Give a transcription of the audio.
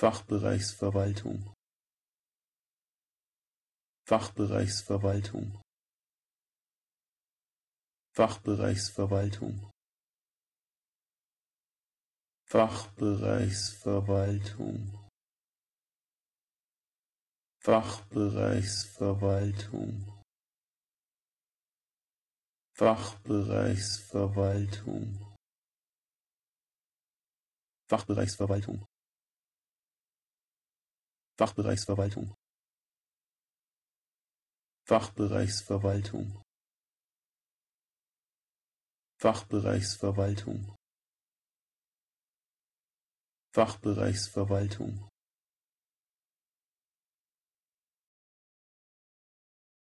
Fachbereichsverwaltung. Fachbereichsverwaltung. Fachbereichsverwaltung. Fachbereichsverwaltung. Fachbereichsverwaltung. Fachbereichsverwaltung. Fachbereichsverwaltung Fachbereichsverwaltung. Fachbereichsverwaltung. Fachbereichsverwaltung. Fachbereichsverwaltung